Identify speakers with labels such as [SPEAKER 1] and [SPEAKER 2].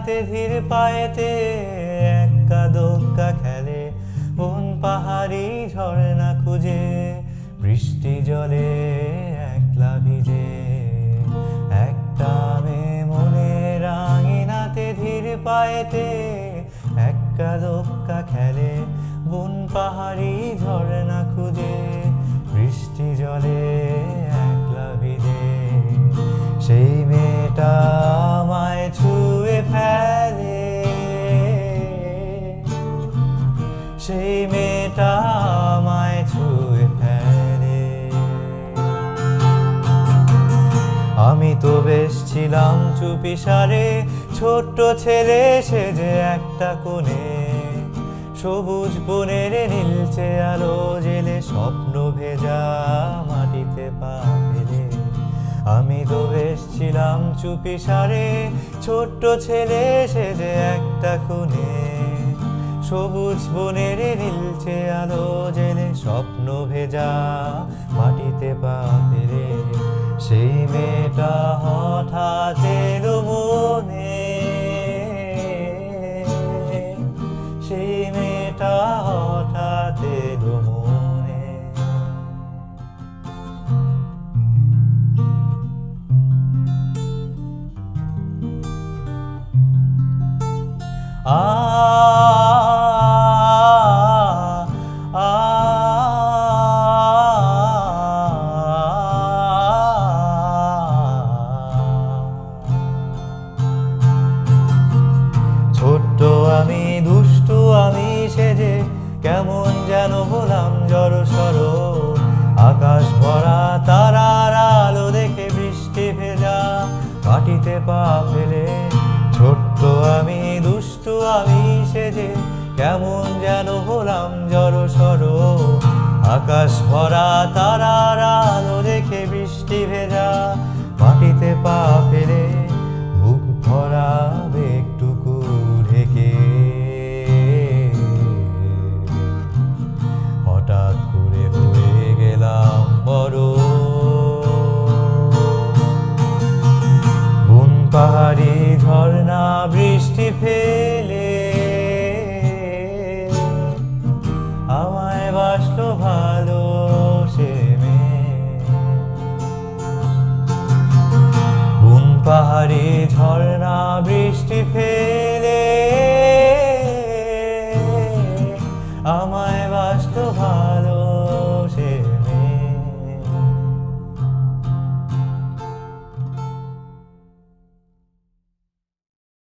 [SPEAKER 1] নাতে ধীর পায়েতে একা দোক্কা খেলে। বন পাহাড়ি ঝর্ণা খুঁজে, বৃষ্টি জলে একলা ভিজে। একটা মেয়ে মনে রাঙিনাতে ধীর পায়েতে একা দোক্কা খেলে। বন পাহাড়ি ঝর্ণা খুঁজে, বৃষ্টি জলে একলা ভিজে। সেই মেয়েটা ছিলাম চুপি সারে, ছোট্ট ছেলে সেজে একটা কোণে। সবুজ বনের নীলচে আলো জেলে স্বপ্ন ভেজা মাটিতে পা ফেলে। আমি তো ছিলাম চুপি সারে, ছোট্ট ছেলে সেজে একটা কোণে। সবুজ বনের নীলচে আলো জেলে স্বপ্ন ভেজা মাটিতে পা সেই মেয়েটা হঠাৎ আমি দুষ্টু, আমি সেজে কেমন যেন হলাম জড় সর আকাশ ভরা, তারার আলো দেখে বৃষ্টি ভেজা। মাটিতে পা ফেলে, ছোট্ট আমি দুষ্টু, আমি সেজে কেমন যেন হলাম জড় সর আকাশ ভরা, তারার আলো দেখে বৃষ্টি ভেজা। বৃষ্টি ফেলে। আমায় বাসলো ভালো সে বন পাহাড়ি ঝর্ণা বৃষ্টি ফেলে। আমায়